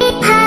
Hi.